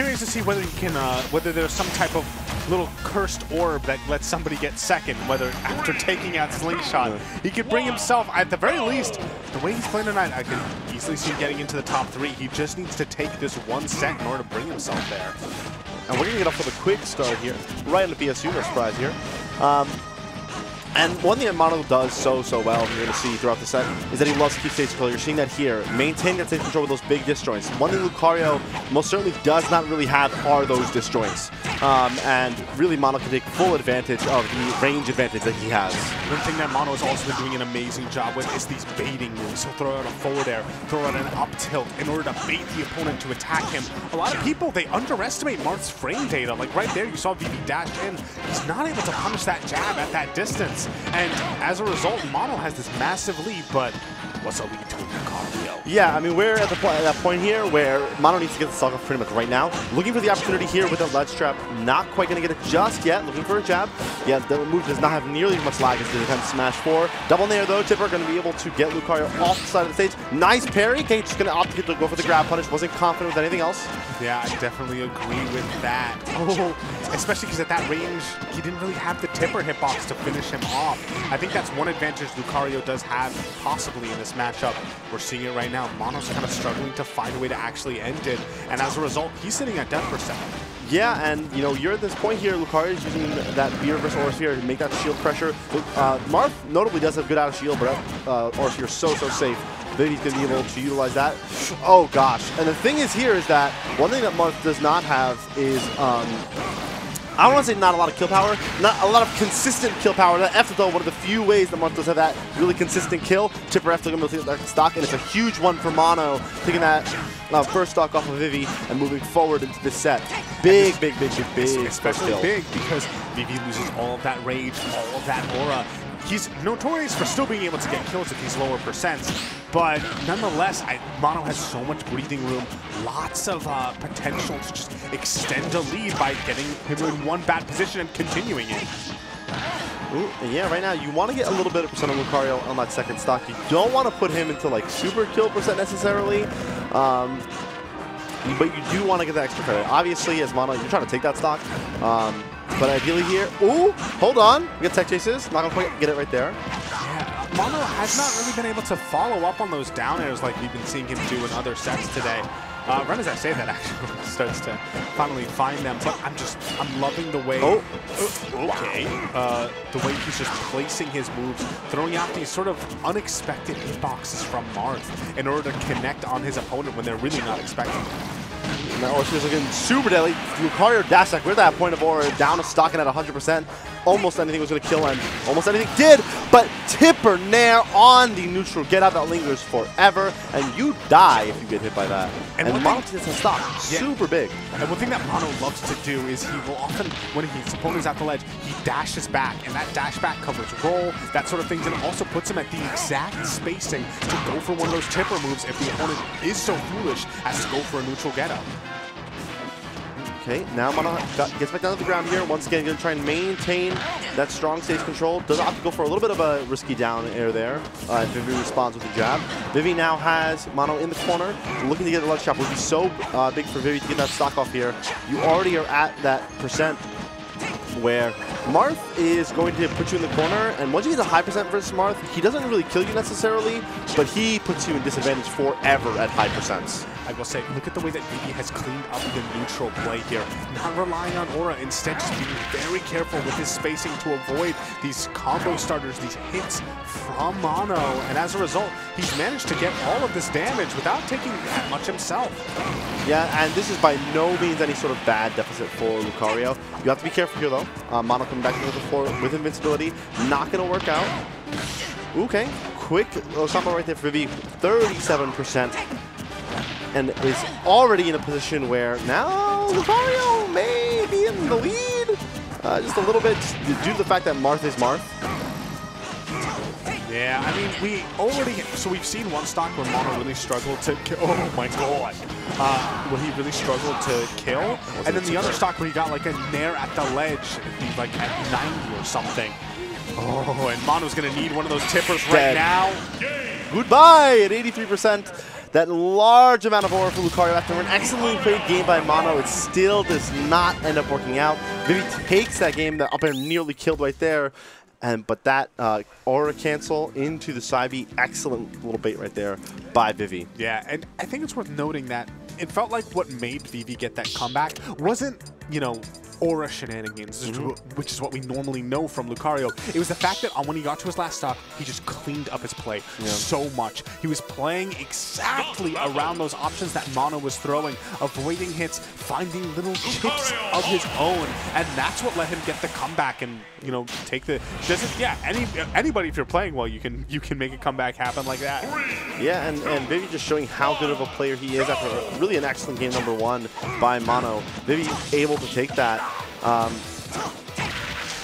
curious to see whether he can, uh, whether there's some type of little cursed orb that lets somebody get second, whether after taking out Slingshot, he could bring himself, at the very least, the way he's playing tonight, I can easily see him getting into the top three. He just needs to take this one set in order to bring himself there. And we're going to get off with a quick start here, right on the BSU, no surprise here. Um, and one thing that Mono does so, so well, you're going to see throughout the set, is that he loves to keep stage control. You're seeing that here. Maintaining that stage control with those big disjoints. One thing Lucario most certainly does not really have are those disjoints. Um, and really, Mono can take full advantage of the range advantage that he has. One thing that Mono has also been doing an amazing job with is these baiting moves. He'll throw out a forward air, throw out an up tilt in order to bait the opponent to attack him. A lot of people, they underestimate Marth's frame data. Like right there, you saw Vivi dash in. He's not able to punish that jab at that distance. And as a result, Mono has this massive lead, but what's a lead to Lucario? Yeah, I mean, we're at the point at that point here where Mono needs to get the stock off pretty much right now. Looking for the opportunity here with a ledge trap. Not quite going to get it just yet. Looking for a jab. Yeah, the move does not have nearly as much lag as the attempt smash 4. Double nair, though. Tipper going to be able to get Lucario off the side of the stage. Nice parry. Okay, just going to opt to go for the grab punish. Wasn't confident with anything else. Yeah, I definitely agree with that. Oh, especially because at that range, he didn't really have the tipper hitbox to finish him off. I think that's one advantage Lucario does have possibly in this matchup. We're seeing it right now. Mono's kind of struggling to find a way to actually end it, and as a result, he's sitting at death percent. Yeah, and you know, you're at this point here, Lucario is using that B reverse Aura Sphere to make that shield pressure. Uh, Marth notably does have good out of shield, but uh, Aura Sphere is so, so safe. Then he's going to be able to utilize that. Oh, gosh. And the thing is here is that one thing that Marth does not have is um, I don't want to say not a lot of kill power, not a lot of consistent kill power. That F though, one of the few ways that does have that really consistent kill. Tipper F took him to that stock, and it's a huge one for Mono, taking that uh, first stock off of Vivi and moving forward into this set. Big, big, big, big, big. Especially big because Vivi loses all of that rage, all of that aura. He's notorious for still being able to get kills at these lower percents, but nonetheless, I, Mono has so much breathing room, lots of uh, potential to just extend a lead by getting him in one bad position and continuing it. Ooh, yeah, right now you want to get a little bit of percent on Lucario on that second stock. You don't want to put him into like super kill percent necessarily. Um, but you do want to get that extra credit. Obviously, as Mono, you're trying to take that stock. Um, but ideally here, ooh, hold on. We get tech chases. Not gonna quite get it right there. Mono has not really been able to follow up on those down airs like we've been seeing him do in other sets today. Uh, right as I say that, actually starts to finally find them. But I'm just, I'm loving the way. Oh, okay. Uh, the way he's just placing his moves, throwing out these sort of unexpected hitboxes from Marth in order to connect on his opponent when they're really not expecting. Now Orsu's looking super deadly. Lucario dash attack. We're at that point of aura down to stocking at 100%. Almost anything was going to kill him. Almost anything did, but Tipper Nair on the neutral get out that lingers forever, and you die if you get hit by that. And, and Mono gets a stock. Yeah. Super big. And one thing that Mono loves to do is he will often, when his opponent's at the ledge, he dashes back, and that dash back covers roll, that sort of things, and it also puts him at the exact spacing to go for one of those tipper moves if the opponent is so foolish as to go for a neutral get up. Okay, now Mono gets back down to the ground here. Once again, going to try and maintain that strong stage control. Does have to go for a little bit of a risky down air there. Uh, Vivi responds with a jab. Vivi now has Mono in the corner, looking to get the ledge trap. Would be so uh, big for Vivi to get that stock off here. You already are at that percent where Marth is going to put you in the corner, and once you get a high percent versus Marth, he doesn't really kill you necessarily, but he puts you in disadvantage forever at high percents. I will say, look at the way that Vivi has cleaned up the neutral play here. Not relying on Aura, instead just being very careful with his spacing to avoid these combo starters, these hits from Mono. And as a result, he's managed to get all of this damage without taking that much himself. Yeah, and this is by no means any sort of bad deficit for Lucario. You have to be careful here, though. Uh, Mono coming back into the floor with invincibility. Not going to work out. Okay, quick combo right there for Vivi. 37% and is already in a position where now Lucario may be in the lead uh, just a little bit due to the fact that Marth is Marth. Yeah, I mean, we already, so we've seen one stock where Mono really struggled to kill, oh my god, uh, where he really struggled to kill, and then the other stock where he got like a nair at the ledge, like at 90 or something. Oh, and Mono's gonna need one of those tippers right now. Goodbye at 83%. That large amount of aura for Lucario after an excellently played game by Mono. It still does not end up working out. Vivi takes that game, that up air nearly killed right there. And but that uh, aura cancel into the side B, excellent little bait right there by Vivi. Yeah, and I think it's worth noting that it felt like what made Vivi get that comeback wasn't, you know, aura shenanigans, mm -hmm. which is what we normally know from Lucario. It was the fact that when he got to his last stock, he just cleaned up his play yeah. so much. He was playing exactly around those options that Mono was throwing, avoiding hits, finding little chips of his own, and that's what let him get the comeback and you know take the. Doesn't yeah any anybody if you're playing well you can you can make a comeback happen like that. Yeah, and and Vivi just showing how good of a player he is after really an excellent game number one by Mono. Vivi able to take that um,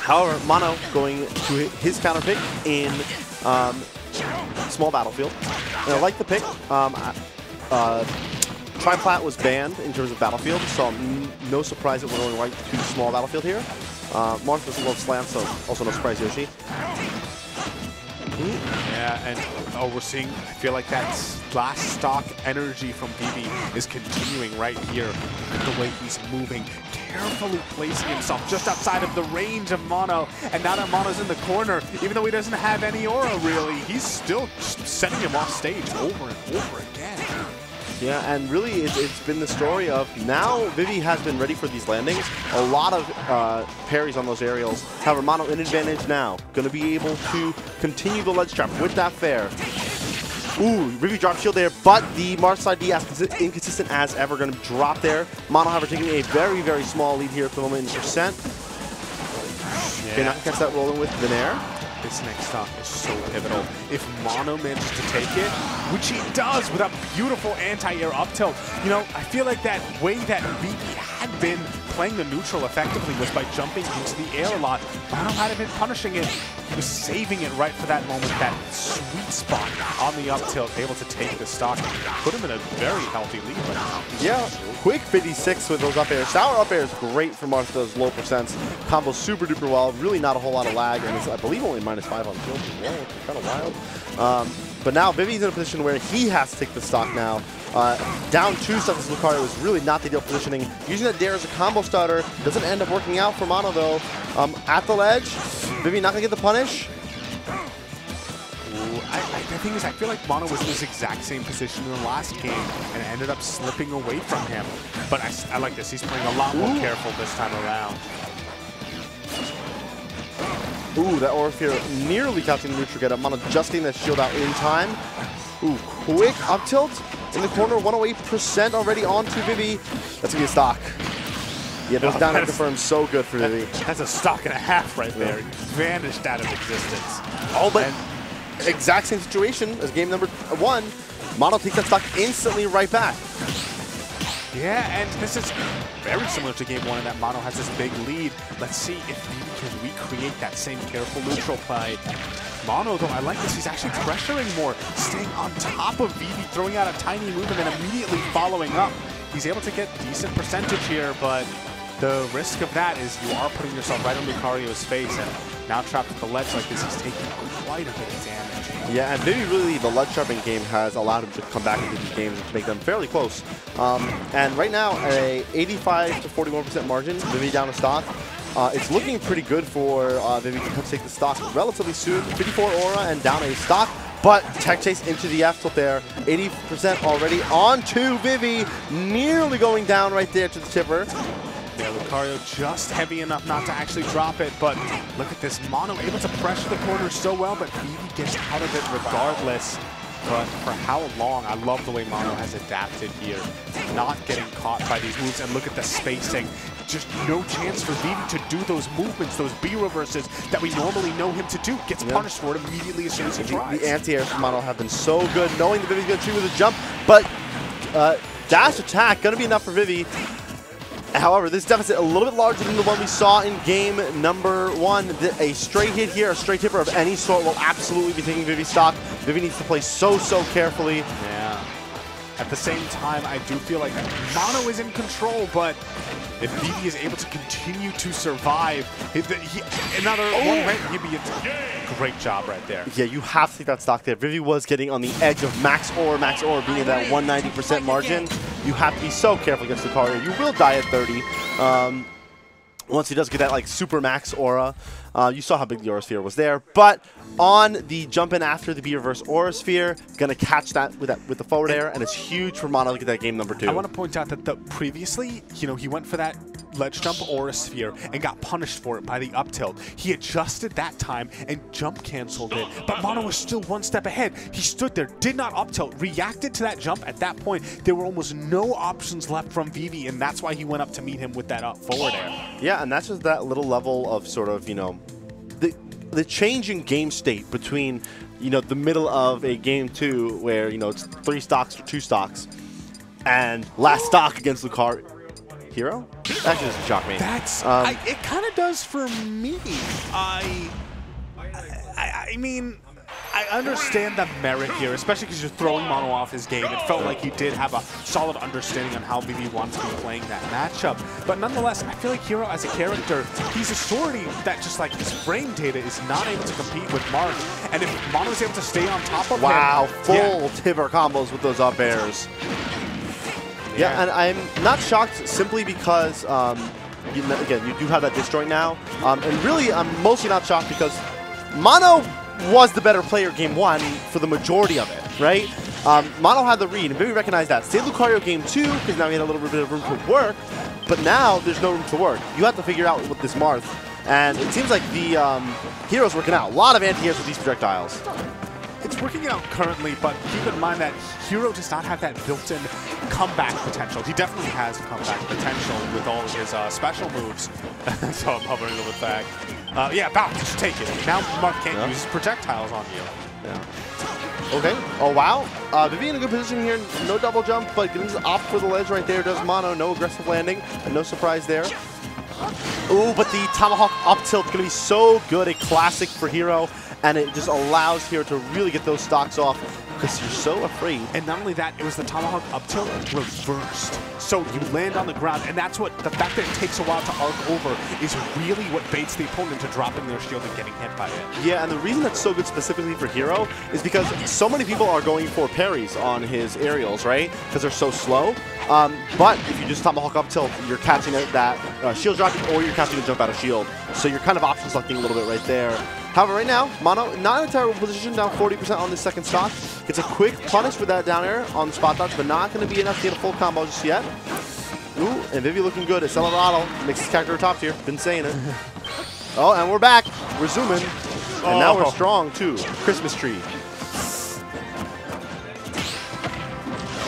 however, Mono going to his counter pick in um, small battlefield. And I like the pick. Um, uh, Triplat was banned in terms of battlefield, so no surprise that we're going right to small battlefield here. Uh, doesn't love slam, so also no surprise Yoshi. Yeah, and oh, we're seeing, I feel like that last stock energy from Vivi is continuing right here. The way he's moving, carefully placing himself just outside of the range of Mono. And now that Mono's in the corner, even though he doesn't have any aura really, he's still sending him off stage over and over again. Yeah, and really it, has been the story of now Vivi has been ready for these landings. A lot of uh, parries on those aerials. However, Mono in advantage now. Going to be able to continue the ledge trap with that fair. Ooh, Vivi drop shield there, but the Marth side B as inconsistent as ever. Going to drop there. Mono, however, taking a very, very small lead here at the moment in percent. Yeah. Okay, not catch that rolling with Venair this next stock is so pivotal. If Mono manages to take it, which he does with a beautiful anti-air up tilt, you know, I feel like that way that Vivi had been playing the neutral effectively was by jumping into the air a lot. Mono had been punishing it. He was saving it right for that moment, that sweet spot on the up tilt, able to take the stock put him in a very healthy lead right. Yeah, quick 56 with those up airs. Sour up air is great for Martha's low percents. Combo super duper well, really not a whole lot of lag, and it's, I believe only minus five on field as which is kind of wild. Um, but now Vivi's in a position where he has to take the stock now. Uh, down two as Lucario is really not the ideal positioning. Using that dair as a combo starter doesn't end up working out for Mono though. Um, at the ledge, Vivi not gonna get the punish. I, I, the thing is, I feel like Mono was in this exact same position in the last game and ended up slipping away from him. But I, I like this. He's playing a lot more Ooh. careful this time around. Ooh, that Aura Sphere nearly catching the neutral get up. Mono adjusting that shield out in time. Ooh, quick up tilt in the corner, 108% already on to Vivi. That's gonna be a stock. Yeah, those oh, down air confirms so good for Vivi. That's a stock and a half right there. Yeah. Vanished out of existence. Oh, but exact same situation as game number one. Mono takes that stock instantly right back. Yeah, and this is very similar to game one in that Mono has this big lead. Let's see if Vivi can recreate that same careful neutral play. Mono, though, I like this. He's actually pressuring more, staying on top of Vivi, throwing out a tiny move and then immediately following up. He's able to get decent percentage here, but the risk of that is you are putting yourself right on Lucario's face, and now trapped at the ledge like this, he's taking quite a bit of damage. Yeah, and maybe really the ledge trapping game has allowed him to come back into these games and make them fairly close. Um, and right now, a 85 to 41% margin, Vivi down a stock. Uh, it's looking pretty good for uh, Vivi to come take the stock relatively soon. 54 aura and down a stock. But tech chase into the F tilt there. 80% already on to Vivi. Nearly going down right there to the tipper. Yeah, Lucario just heavy enough not to actually drop it, but look at this. Mono able to pressure the corner so well, but Vivi gets out of it regardless. But for how long, I love the way Mono has adapted here. Not getting caught by these moves, and look at the spacing. Just no chance for Vivi to do those movements, those B reverses that we normally know him to do. Gets punished for it immediately as soon as he tries. The anti-air from Mono have been so good, knowing that Vivi's going to shoot with a jump, but uh, dash attack going to be enough for Vivi. However, this deficit a little bit larger than the one we saw in game number one. A straight hit here, a straight tipper of any sort will absolutely be taking Vivi stock. Vivi needs to play so, so carefully. Yeah. At the same time, I do feel like Mono is in control, but if Vivi is able to continue to survive, he, he, another Oh. one he'd be a great job right there. Yeah, you have to take that stock there. Vivi was getting on the edge of max aura max aura being in that 190% margin. You have to be so careful against the Lucario. You will die at 30. Um, once he does get that like super max aura, uh, you saw how big the aura sphere was there. But on the jump in after the B reverse aura sphere, gonna catch that with that with the forward air, and it's huge for Mono to get that game number two. I want to point out that the previously, you know, he went for that ledge jump Aura Sphere and got punished for it by the up tilt. He adjusted that time and jump canceled it, but Mono was still one step ahead. He stood there, did not up tilt, reacted to that jump. At that point, there were almost no options left from Vivi, and that's why he went up to meet him with that up forward air. Yeah, and that's just that little level of sort of, you know, the the change in game state between, you know, the middle of a game two where, you know, it's three stocks or two stocks and last stock against Lucario. Hero? That just shocked me. That's Um, I, it. Kind of does for me. I, I, I mean, I understand the merit here, especially because you're throwing Mono off his game. It felt like he did have a solid understanding on how Vivi wants to be playing that matchup. But nonetheless, I feel like Hero as a character, he's a shorty that just like his frame data is not able to compete with Marth. And if Mono's able to stay on top of Wow, him, full yeah, tipper combos with those up airs. Yeah, and I'm not shocked simply because, um, you, again, you do have that disjoint now. Um, and really, I'm mostly not shocked because Mono was the better player game one for the majority of it, right? Um, Mono had the read, and maybe recognize that. Say Lucario game two, because now he had a little bit of room to work, but now there's no room to work. You have to figure out with this Marth. And it seems like the um, hero's working out. A lot of anti-airs with these projectiles. It's working out currently, but keep in mind that Hero does not have that built-in comeback potential. He definitely has comeback potential with all of his uh, special moves. so I'm hovering a little bit back. Uh, yeah, bounce, just take it. Now Marth can't Yeah. use his projectiles on you. Yeah. Okay. Oh, wow. Uh, Vivi in a good position here. No double jump, but getting to opt for the ledge right there. Does mono. No aggressive landing. And no surprise there. Ooh, but the Tomahawk up tilt going to be so good. A classic for Hero. And it just allows here to really get those stocks off because you're so afraid. And not only that, it was the Tomahawk up tilt reversed. So you land on the ground, and that's what, the fact that it takes a while to arc over is really what baits the opponent to dropping their shield and getting hit by it. Yeah, and the reason that's so good specifically for Hero is because so many people are going for parries on his aerials, right? Because they're so slow. Um, but if you just Tomahawk up tilt, you're catching that, that uh, shield dropping or you're catching a jump out of shield. So you're kind of option selecting a little bit right there. However, right now, Mono, not in a terrible position, down 40% on the second stock. Gets a quick punish with that down air on the spot dodge, but not going to be enough to get a full combo just yet. Ooh, and Vivi looking good. Acceleratle makes his character top tier. Been saying it. oh, and we're back. We're zooming. And now we're Oh. strong, too. Christmas tree.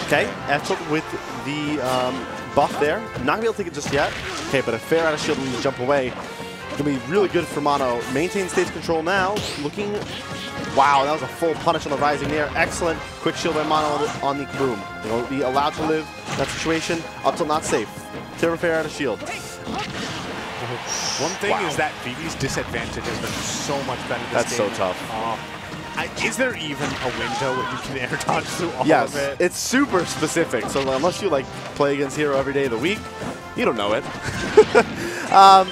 Okay, F with the um, buff there. Not going to be able to take it just yet. Okay, but a fair out of shield and jump away. Going to be really good for Mono. Maintain stage control now. Looking... Wow, that was a full punish on the rising there. Excellent. Quick shield by Mono on the, on the boom. You know, be allowed to live that situation. Up till not safe. Terra fair out of shield. One thing Wow. is that Vivi's disadvantage has been so much better this That's so tough. I, is there even a window where you can air dodge through all Yes, of it? it's super specific. So unless you like play against Hero every day of the week, you don't know it. um,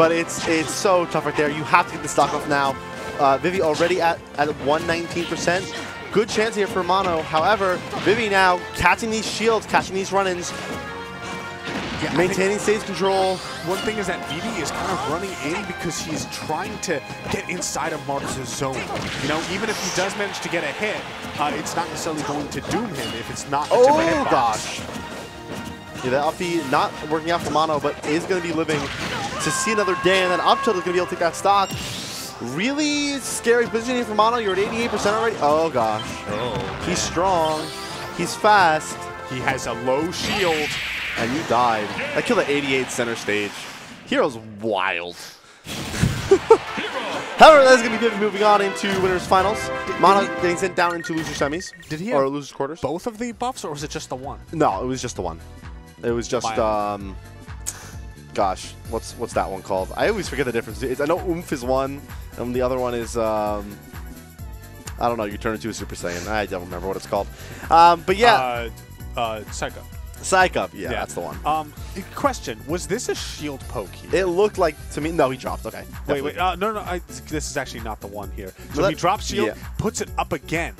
but it's it's so tough right there. You have to get the stock off now. Uh, Vivi already at at 119%. Good chance here for Mono. However, Vivi now catching these shields, catching these run-ins, Yeah, maintaining stage control. One thing is that Vivi is kind of running in because he's trying to get inside of Marth's zone. You know, even if he does manage to get a hit, uh, it's not necessarily going to doom him if it's not the tip of Oh gosh. Yeah, that up not working out for Mono, but is going to be living to see another day, and then up tilt is going to be able to take that stock. Really scary positioning for Mono. You're at 88% already. Oh gosh. Oh. He's strong. He's fast. He has a low shield. And you died. That killed at 88 center stage. Hero's wild. However, that's going to be good moving on into winners finals. Mono getting sent down into loser semis. Did he Or losers quarters. Both of the buffs, or was it just the one? No, it was just the one. It was just Wow. um. Gosh, what's what's that one called? I always forget the difference. It's, I know Oomph is one, and the other one is um. I don't know. You turn into a Super Saiyan. I don't remember what it's called. Um, but yeah, Uh, uh, Psycho. Psych up. Yeah, that's the one. Um, question: Was this a shield poke here? It looked like to me. No, he dropped. Okay. wait, wait. definitely. Uh, no, no. I, this is actually not the one here. So Let- he drops shield, yeah. puts it up again.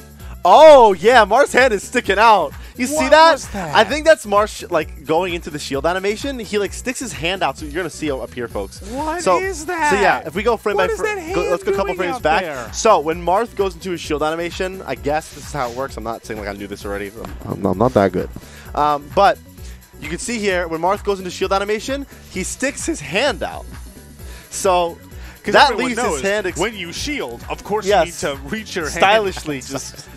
Oh yeah, Marth's hand is sticking out. You see that? that? I think that's Marth like going into the shield animation. He like sticks his hand out, so you're gonna see up here, folks. What so, is So yeah, if we go frame What by frame, that let's go a couple frames back. there? So when Marth goes into his shield animation, I guess this is how it works. I'm not saying like I knew this already. I'm, I'm not that good, um, but you can see here when Marth goes into shield animation, he sticks his hand out. So Because that leaves his hand when you shield, of course Yes. you need to reach your hand stylishly just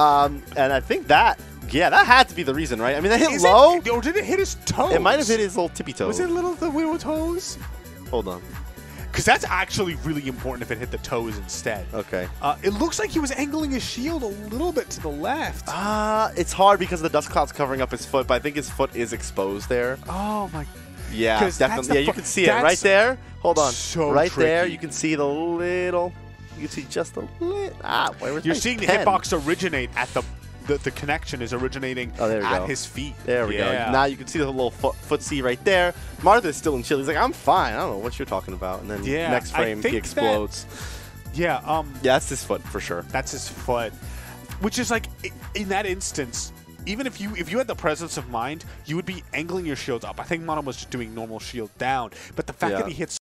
um and i think that yeah that had to be the reason right i mean that hit Is low It, or did it hit his toes? it, might have hit his little tippy toe Was it little the little toes? hold on Because that's actually really important if it hit the toes instead. okay Uh, it looks like he was angling his shield a little bit to the left. uh it's hard because the dust cloud's covering up his foot but i think his foot is exposed there oh my! yeah definitely yeah you can see it right there hold on so right there you can see the little you can see just a little ah where was You're seeing the hitbox originate at the, the the connection is originating Oh, there we at go. his feet. There we Yeah. go. Now you can see the little foot, footsie right there. Martha's still in chill. He's like, I'm fine. I don't know what you're talking about. And then Yeah, next frame, he think that- explodes. Yeah. Um. Yeah, that's his foot for sure. That's his foot, which is like in that instance. Even if you if you had the presence of mind, you would be angling your shields up. I think Mono was just doing normal shield down, but the fact Yeah. that he hits